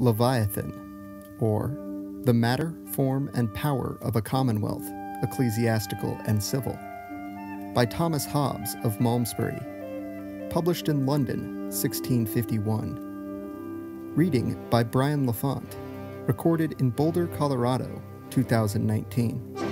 Leviathan, or The Matter, Form, and Power of a Commonwealth, Ecclesiastical and Civil, by Thomas Hobbes of Malmesbury, published in London, 1651. Reading by Bryan LaFonte, recorded in Boulder, Colorado, 2019.